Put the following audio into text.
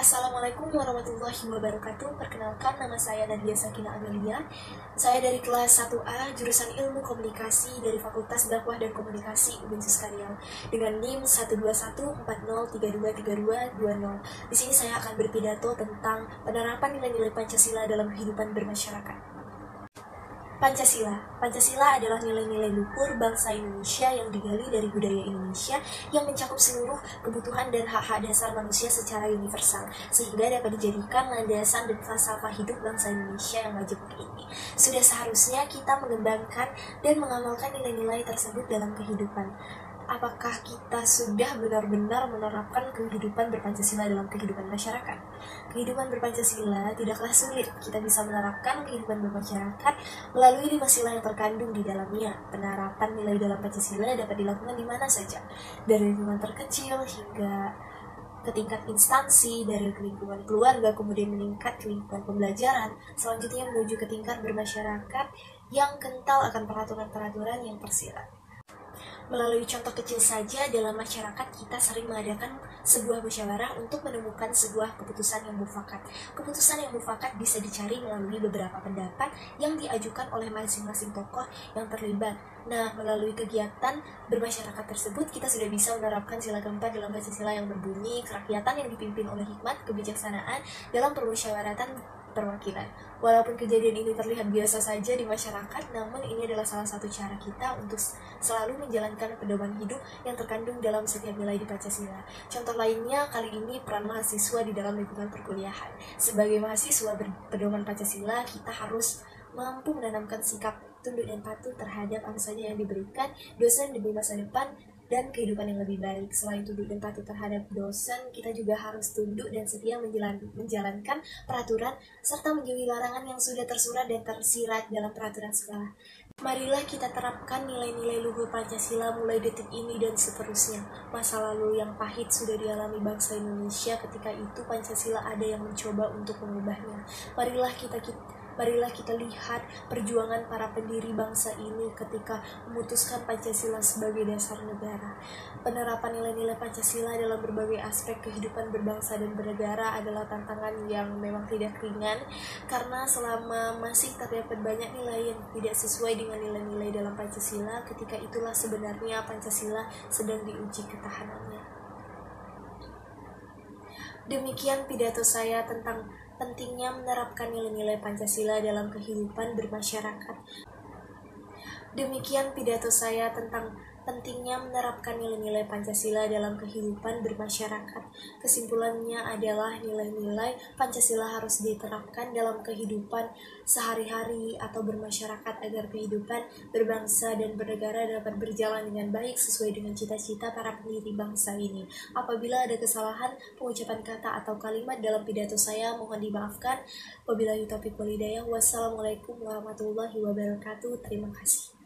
Assalamualaikum warahmatullahi wabarakatuh. Perkenalkan nama saya Nadia Sakina Amelia. Saya dari kelas 1A Jurusan Ilmu Komunikasi Dari Fakultas Dakwah dan Komunikasi UIN Suskaryang Dengan NIM 12140323220 Di sini saya akan berpidato tentang penerapan nilai-nilai Pancasila dalam kehidupan bermasyarakat Pancasila. Pancasila adalah nilai-nilai luhur bangsa Indonesia yang digali dari budaya Indonesia yang mencakup seluruh kebutuhan dan hak-hak dasar manusia secara universal, sehingga dapat dijadikan landasan dan falsafah hidup bangsa Indonesia yang majemuk ini. Sudah seharusnya kita mengembangkan dan mengamalkan nilai-nilai tersebut dalam kehidupan apakah kita sudah benar-benar menerapkan kehidupan berpancasila dalam kehidupan masyarakat? Kehidupan berpancasila tidaklah sulit. Kita bisa menerapkan kehidupan bermasyarakat melalui lima sila yang terkandung di dalamnya. Penerapan nilai dalam Pancasila dapat dilakukan di mana saja, dari lingkungan terkecil hingga ke tingkat instansi dari lingkungan keluarga kemudian meningkat ke lingkungan pembelajaran selanjutnya menuju ke tingkat bermasyarakat yang kental akan peraturan-peraturan yang tersirat Melalui contoh kecil saja dalam masyarakat kita sering mengadakan sebuah musyawarah untuk menemukan sebuah keputusan yang mufakat. Keputusan yang mufakat bisa dicari melalui beberapa pendapat yang diajukan oleh masing-masing tokoh yang terlibat. Nah, melalui kegiatan bermasyarakat tersebut kita sudah bisa menerapkan sila keempat dalam Pancasila yang berbunyi kerakyatan yang dipimpin oleh hikmat kebijaksanaan dalam permusyawaratan perwakilan. Walaupun kejadian ini terlihat biasa saja di masyarakat, namun ini adalah salah satu cara kita untuk selalu menjalankan pedoman hidup yang terkandung dalam setiap nilai di Pancasila. Contoh lainnya kali ini peran mahasiswa di dalam lingkungan perkuliahan. Sebagai mahasiswa berpedoman Pancasila, kita harus mampu menanamkan sikap tunduk dan patuh terhadap apa saja yang diberikan dosen demi masa depan dan kehidupan yang lebih baik. Selain tunduk dan patuh terhadap dosen, kita juga harus tunduk dan setia menjalan, menjalankan peraturan serta menjauhi larangan yang sudah tersurat dan tersirat dalam peraturan sekolah. Marilah kita terapkan nilai-nilai luhur Pancasila mulai detik ini dan seterusnya. Masa lalu yang pahit sudah dialami bangsa Indonesia ketika itu Pancasila ada yang mencoba untuk mengubahnya. Marilah kita, kita Marilah kita lihat perjuangan para pendiri bangsa ini ketika memutuskan Pancasila sebagai dasar negara. Penerapan nilai-nilai Pancasila dalam berbagai aspek kehidupan berbangsa dan bernegara adalah tantangan yang memang tidak ringan karena selama masih terdapat banyak nilai yang tidak sesuai dengan nilai-nilai dalam Pancasila, ketika itulah sebenarnya Pancasila sedang diuji ketahanannya. Demikian pidato saya tentang pentingnya menerapkan nilai-nilai Pancasila dalam kehidupan bermasyarakat. Demikian pidato saya tentang pentingnya menerapkan nilai-nilai Pancasila dalam kehidupan bermasyarakat. Kesimpulannya adalah nilai-nilai Pancasila harus diterapkan dalam kehidupan sehari-hari atau bermasyarakat agar kehidupan berbangsa dan bernegara dapat berjalan dengan baik sesuai dengan cita-cita para pendiri bangsa ini. Apabila ada kesalahan pengucapan kata atau kalimat dalam pidato saya, mohon dimaafkan. Wabillahi taufiq walhidayah. Wassalamualaikum warahmatullahi wabarakatuh. Terima kasih.